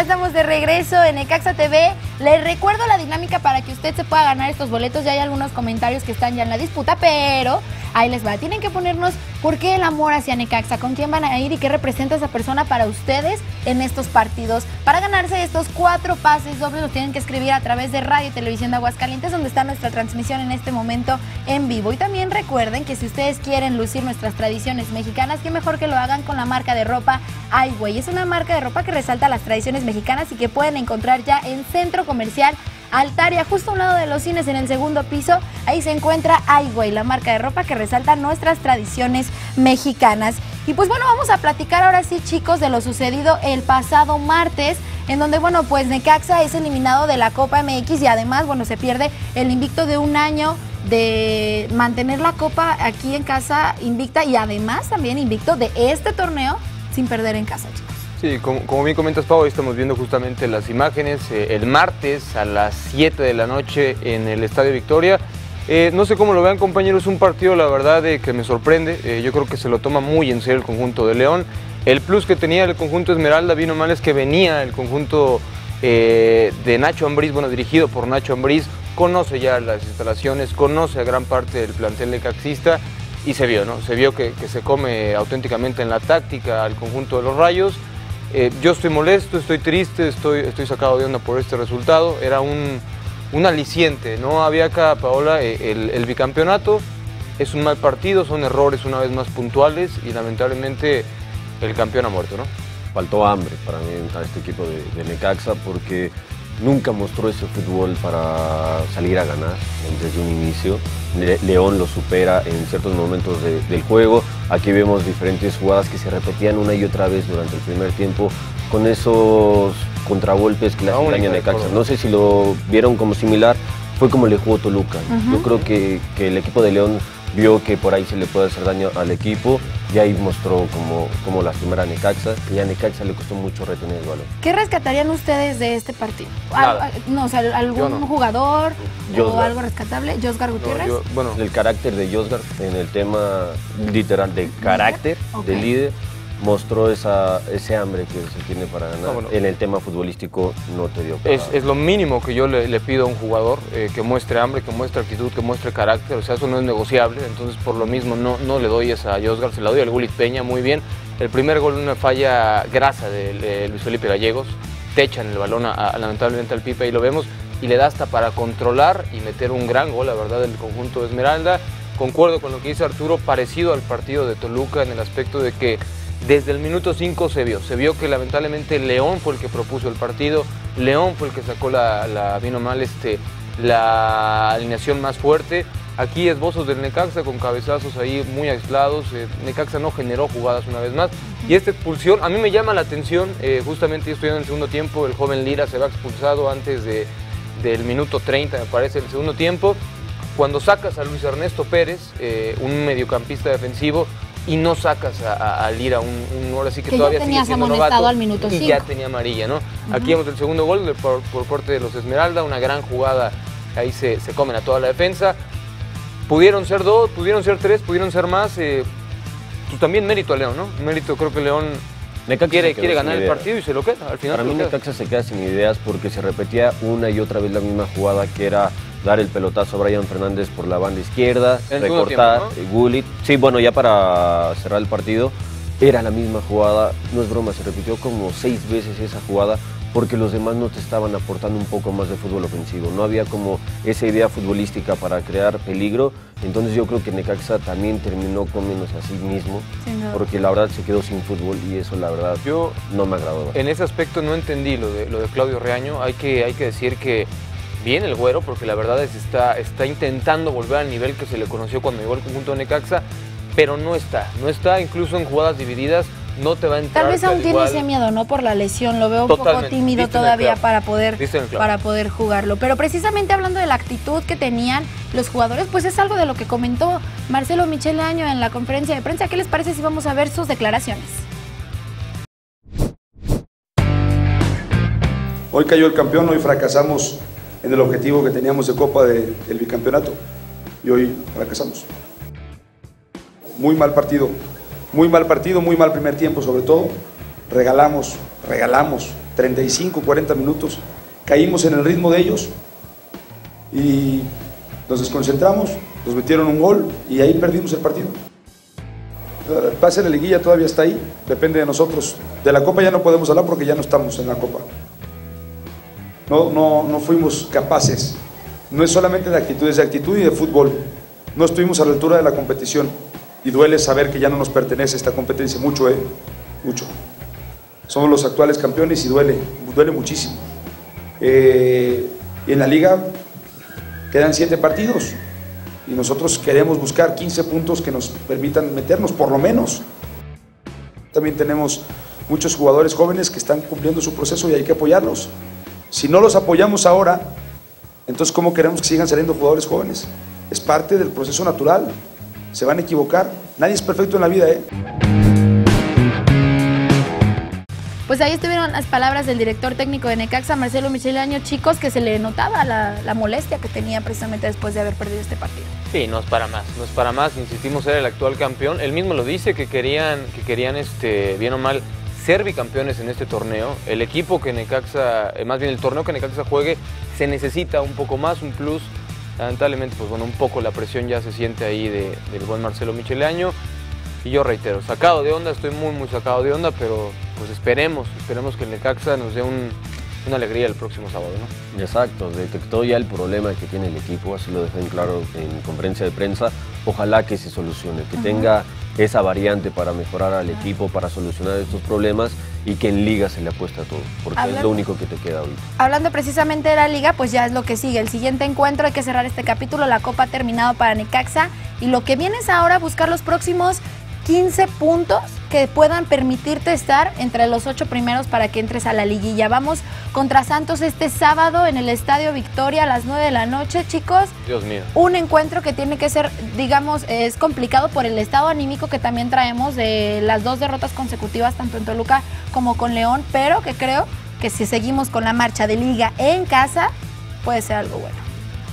Estamos de regreso en Ecaxa TV. Les recuerdo la dinámica para que usted se pueda ganar estos boletos. Ya hay algunos comentarios que están ya en la disputa, pero ahí les va. Tienen que ponernos por qué el amor hacia Necaxa, con quién van a ir y qué representa esa persona para ustedes en estos partidos. Para ganarse estos cuatro pases dobles los tienen que escribir a través de Radio y Televisión de Aguascalientes, donde está nuestra transmisión en este momento en vivo. Y también recuerden que si ustedes quieren lucir nuestras tradiciones mexicanas, qué mejor que lo hagan con la marca de ropa Highway. Es una marca de ropa que resalta las tradiciones mexicanas y que pueden encontrar ya en Centro Comercial Altaria, justo a un lado de los cines en el segundo piso. Ahí se encuentra Highway, la marca de ropa que resalta nuestras tradiciones mexicanas. Y pues bueno, vamos a platicar ahora sí, chicos, de lo sucedido el pasado martes, en donde, bueno, pues Necaxa es eliminado de la Copa MX y además, bueno, se pierde el invicto de un año de mantener la Copa aquí en casa invicta y además también invicto de este torneo sin perder en casa, chicos. Sí, como, bien comentas, Pau, hoy estamos viendo justamente las imágenes. Eh, el martes a las 7 de la noche en el Estadio Victoria. Eh, no sé cómo lo vean, compañeros, un partido, la verdad, que me sorprende. Eh, yo creo que se lo toma muy en serio el conjunto de León. El plus que tenía el conjunto Esmeralda, vino mal, es que venía el conjunto de Nacho Ambriz, bueno, dirigido por Nacho Ambriz, conoce ya las instalaciones, conoce a gran parte del plantel de Caxista y se vio, ¿no? Se vio que se come auténticamente en la táctica al conjunto de los Rayos. Eh, yo estoy molesto, estoy triste, estoy, estoy sacado de onda por este resultado. Era un, un aliciente, no había acá, Paola, eh, el, bicampeonato. Es un mal partido, son errores una vez más puntuales y lamentablemente el campeón ha muerto, ¿no? Faltó hambre para mí a este equipo de, de Necaxa porque nunca mostró ese fútbol para salir a ganar desde un inicio. León lo supera en ciertos momentos del juego. Aquí vemos diferentes jugadas que se repetían una y otra vez durante el primer tiempo con esos contragolpes que le hacen daño a Necaxa. No sé si lo vieron como similar, fue como le jugó Toluca. Yo creo que, que el equipo de León vio que por ahí se le puede hacer daño al equipo y ahí mostró como, como lastimar a Necaxa y a Necaxa le costó mucho retener el balón. ¿Qué rescatarían ustedes de este partido? No, o sea, ¿Algún jugador o algo rescatable? ¿Josgar Gutiérrez? bueno, el carácter de Josgar en el tema literal de carácter, de líder mostró esa, ese hambre que se tiene para ganar. Ah, en el tema futbolístico no te dio es, es, lo mínimo que yo le, pido a un jugador, eh, que muestre hambre, que muestre actitud, que muestre carácter, o sea, eso no es negociable, entonces por lo mismo no, no le doy esa a Josgar, se la doy al Gulit Peña muy bien. El primer gol una falla grasa de, Luis Felipe Gallegos, te echan el balón lamentablemente al Pipe y lo vemos, y le da hasta para controlar y meter un gran gol, la verdad, del conjunto de Esmeralda. Concuerdo con lo que dice Arturo, parecido al partido de Toluca en el aspecto de que desde el minuto 5 se vio, se vio que lamentablemente León fue el que propuso el partido, León fue el que sacó la, vino mal este, la alineación más fuerte. Aquí esbozos del Necaxa con cabezazos ahí muy aislados. Eh, Necaxa no generó jugadas una vez más. Y esta expulsión, a mí me llama la atención, eh, justamente estoy en el segundo tiempo, el joven Lira se va expulsado antes de, del minuto 30, me parece, el segundo tiempo. Cuando sacas a Luis Ernesto Pérez, eh, un mediocampista defensivo, y no sacas a, Lira un, un ahora sí que, todavía sigue siendo novato al minuto y ya tenía amarilla, ¿no? Aquí vemos el segundo gol por, parte de los Esmeralda, una gran jugada, ahí se, se, comen a toda la defensa. Pudieron ser dos, pudieron ser tres, pudieron ser más. Eh, pues también mérito a León, ¿no? Mérito, creo que León quiere, quiere ganar el partido y se lo queda. Al final Para mí Necaxa se queda sin ideas porque se repetía una y otra vez la misma jugada que era dar el pelotazo a Brian Fernández por la banda izquierda, recortar, Gullit. Sí, bueno, ya para cerrar el partido, era la misma jugada, no es broma, se repitió como seis veces esa jugada porque los demás no te estaban aportando un poco más de fútbol ofensivo. No había como esa idea futbolística para crear peligro. Entonces yo creo que Necaxa también terminó comiéndose a sí mismo, porque la verdad se quedó sin fútbol y eso la verdad yo no me agradó. En ese aspecto no entendí lo de, lo de Claudio Reaño. Hay que, hay que decir que bien el güero, porque la verdad es que está, está intentando volver al nivel que se le conoció cuando llegó al conjunto de Necaxa, pero no está, no está incluso en jugadas divididas, no te va a entrar. Tal vez aún tiene ese miedo, ¿no? Por la lesión, lo veo un poco tímido todavía para poder, para poder jugarlo. Pero precisamente hablando de la actitud que tenían los jugadores, pues es algo de lo que comentó Marcelo Michele Año en la conferencia de prensa. ¿Qué les parece si vamos a ver sus declaraciones? Hoy cayó el campeón, hoy fracasamos en el objetivo que teníamos de Copa del bicampeonato y hoy fracasamos. Muy mal partido, muy mal partido, muy mal primer tiempo sobre todo. Regalamos, regalamos 35, 40 minutos. Caímos en el ritmo de ellos y nos desconcentramos, nos metieron un gol y ahí perdimos el partido. El pase de la liguilla todavía está ahí, depende de nosotros. De la Copa ya no podemos hablar porque ya no estamos en la Copa. No, no, no fuimos capaces. No es solamente de actitud, es de actitud y de fútbol. No estuvimos a la altura de la competición y duele saber que ya no nos pertenece esta competencia. Mucho, ¿eh? Mucho. Somos los actuales campeones y duele, duele muchísimo. Eh, en la liga quedan siete partidos y nosotros queremos buscar 15 puntos que nos permitan meternos, por lo menos. También tenemos muchos jugadores jóvenes que están cumpliendo su proceso y hay que apoyarlos. Si no los apoyamos ahora, entonces ¿cómo queremos que sigan saliendo jugadores jóvenes? Es parte del proceso natural. Se van a equivocar. Nadie es perfecto en la vida, ¿eh? Pues ahí estuvieron las palabras del director técnico de Necaxa, Marcelo Michelaño, chicos, que se le notaba la, la, molestia que tenía precisamente después de haber perdido este partido. Sí, no es para más, no es para más, insistimos, era el actual campeón, él mismo lo dice, que querían, que querían este, bien o mal, ser bicampeones en este torneo. El equipo que Necaxa, eh, más bien el torneo que Necaxa juegue, se necesita un poco más, un plus. Lamentablemente, pues bueno, un poco la presión ya se siente ahí de, del buen Marcelo Micheleaño. Y yo reitero, sacado de onda, estoy muy, muy sacado de onda, pero pues esperemos, esperemos que el Necaxa nos dé un, una alegría el próximo sábado, ¿no? Exacto, detectó ya el problema que tiene el equipo, así lo dejó en claro en conferencia de prensa. Ojalá que se solucione, que tenga esa variante para mejorar al equipo, para solucionar estos problemas y que en liga se le apuesta todo, porque es lo único que te queda ahorita. Hablando precisamente de la liga, pues ya es lo que sigue. El siguiente encuentro, hay que cerrar este capítulo, la Copa ha terminado para Necaxa y lo que viene es ahora buscar los próximos 15 puntos que puedan permitirte estar entre los ocho primeros para que entres a la liguilla. Vamos contra Santos este sábado en el Estadio Victoria a las 9 de la noche, chicos. Dios mío. Un encuentro que tiene que ser, digamos, es complicado por el estado anímico que también traemos de las dos derrotas consecutivas, tanto en Toluca como con León, pero que creo que si seguimos con la marcha de liga en casa, puede ser algo bueno.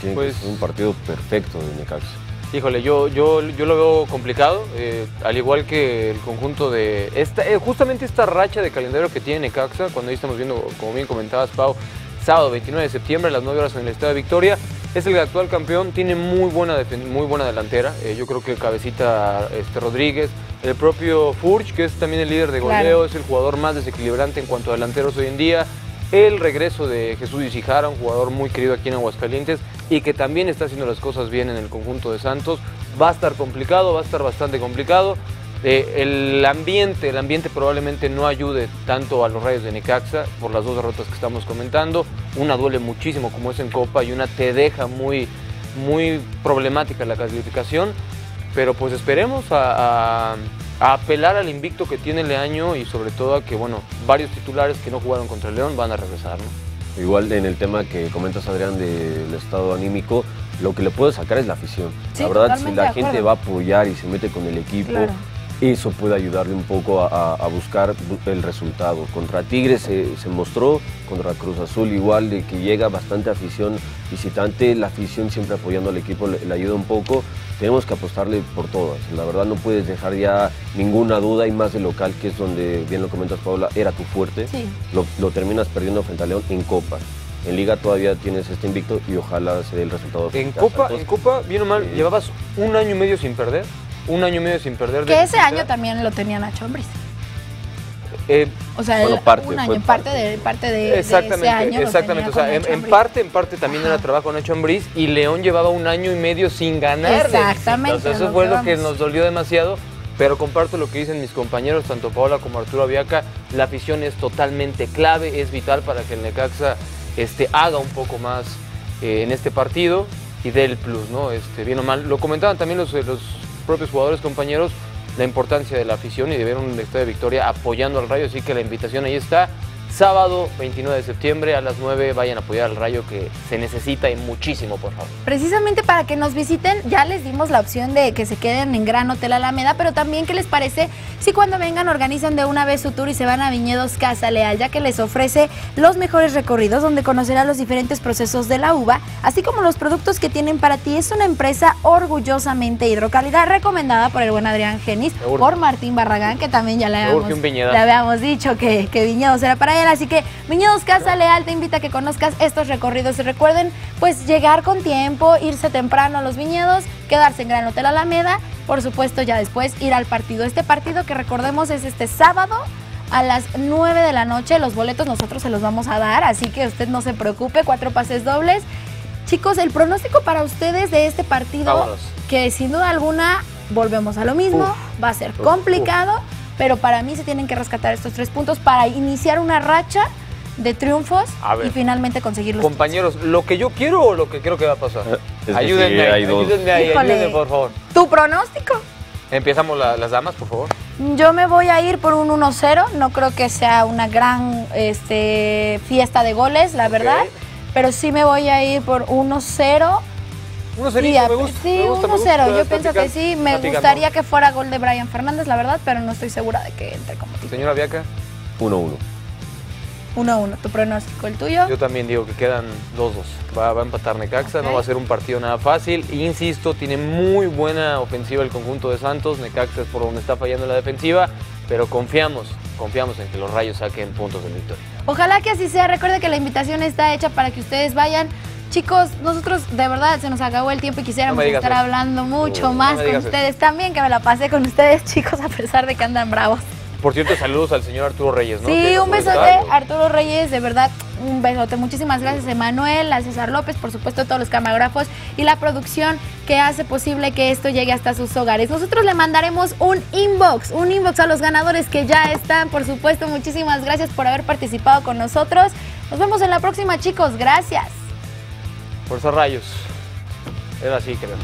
Tiene pues, un partido perfecto de Necaxa. Híjole, yo, yo, yo lo veo complicado, eh, al igual que el conjunto de... Esta, eh, justamente esta racha de calendario que tiene Necaxa, cuando ahí estamos viendo, como bien comentabas, Pau, sábado 29 de septiembre a las 9 horas en el Estadio de Victoria, es el actual campeón, tiene muy buena, muy buena delantera, eh, yo creo que Cabecita este, Rodríguez, el propio Furch, que es también el líder de goleo, es el jugador más desequilibrante en cuanto a delanteros hoy en día, el regreso de Jesús Isijara, un jugador muy querido aquí en Aguascalientes y que también está haciendo las cosas bien en el conjunto de Santos. Va a estar complicado, va a estar bastante complicado. Eh, el ambiente, el ambiente probablemente no ayude tanto a los Rayos de Necaxa por las dos derrotas que estamos comentando. Una duele muchísimo como es en Copa y una te deja muy, muy problemática la clasificación. Pero pues esperemos a apelar al invicto que tiene Leaño y sobre todo a que, bueno, varios titulares que no jugaron contra el León van a regresar. Igual en el tema que comentas, Adrián, del estado anímico, lo que le puede sacar es la afición. la verdad, si la gente va a apoyar y se mete con el equipo, eso puede ayudarle un poco a, buscar el resultado. Contra Tigres se, mostró, contra Cruz Azul igual, de que llega bastante afición visitante, la afición siempre apoyando al equipo le, ayuda un poco. Tenemos que apostarle por todas. La verdad no puedes dejar ya ninguna duda y más de local, que es donde, bien lo comentas Paula, era tu fuerte. Lo, terminas perdiendo frente a León en Copa. En Liga todavía tienes este invicto y ojalá se dé el resultado. En Copa, en Copa, bien o mal, llevabas un año y medio sin perder un año y medio sin perder. Que ese año también lo tenían a Chombris. Eh, o sea, parte, un año, parte, de, parte de, exactamente, ese año Exactamente, o sea, en, parte, en parte también era trabajo Nacho Ambriz y León llevaba un año y medio sin ganar. Exactamente. eso fue lo que nos dolió demasiado, pero comparto lo que dicen mis compañeros, tanto Paola como Arturo Aviaca, la afición es totalmente clave, es vital para que el Necaxa este, haga un poco más eh, en este partido y dé el plus, ¿no? Este, bien o mal. Lo comentaban también los, los propios jugadores, compañeros, la importancia de la afición y de ver un estadio de victoria apoyando al Rayo. Así que la invitación ahí está. Sábado 29 de septiembre a las 9 vayan a apoyar al Rayo que se necesita y muchísimo, por favor. Precisamente para que nos visiten, ya les dimos la opción de que se queden en Gran Hotel Alameda, pero también qué les parece si cuando vengan organizan de una vez su tour y se van a Viñedos Casa Leal, ya que les ofrece los mejores recorridos donde conocerán los diferentes procesos de la uva, así como los productos que tienen para ti. Es una empresa orgullosamente hidrocalidad recomendada por el buen Adrián Genis, por Martín Barragán, que también ya le habíamos, le habíamos dicho que, que Viñedos era para él Así que Viñedos Casa Leal te invita a que conozcas estos recorridos. Y recuerden, pues llegar con tiempo, irse temprano a los viñedos, quedarse en Gran Hotel Alameda. Por supuesto, ya después ir al partido. Este partido que recordemos es este sábado a las 9 de la noche. Los boletos nosotros se los vamos a dar, así que usted no se preocupe, cuatro pases dobles. Chicos, el pronóstico para ustedes de este partido, Vámonos. que sin duda alguna volvemos a lo mismo, va a ser complicado, pero para mí se tienen que rescatar estos tres puntos para iniciar una racha de triunfos ver. y finalmente conseguir los Compañeros, ¿lo que yo quiero o lo que creo que va a pasar? Es ayúdenme, sí, ahí, hay dos. ayúdenme ahí, Híjole. ayúdenme, por favor. ¿Tu pronóstico? Empezamos la- las damas, por favor. Yo me voy a ir por un 1-0. No creo que sea una gran este, fiesta de goles, la verdad. Pero sí me voy a ir por 1-0. Uno Y cerito, a- me gusta. Sí, me gusta, me 1-0. gusta, Yo pienso que sí. Me gustaría que fuera gol de Brian Fernández, la verdad, pero no estoy segura de que entre como titular. Señora Viaca, 1-1. 1-1. ¿Tu pronóstico? ¿El tuyo? yo también digo que quedan 2-2. Va, va a empatar Necaxa, no va a ser un partido nada fácil. Insisto, tiene muy buena ofensiva el conjunto de Santos. Necaxa es por donde está fallando la defensiva, pero confiamos, confiamos en que los rayos saquen puntos de victoria. Ojalá que así sea. Recuerde que la invitación está hecha para que ustedes vayan. Chicos, nosotros de verdad se nos acabó el tiempo y quisiéramos No estar eso. hablando mucho No más con eso. ustedes. También que me la pasé con ustedes, chicos, a pesar de que andan bravos. Por cierto, saludos al señor Arturo Reyes, ¿no? Sí, un besote. Arturo Reyes, de verdad, un besote. Muchísimas gracias, Emanuel, a César López, por supuesto, a todos los camarógrafos y la producción que hace posible que esto llegue hasta sus hogares. Nosotros le mandaremos un inbox, un inbox a los ganadores que ya están, por supuesto. Muchísimas gracias por haber participado con nosotros. Nos vemos en la próxima, chicos. Gracias. Por esos rayos. Era así, creo.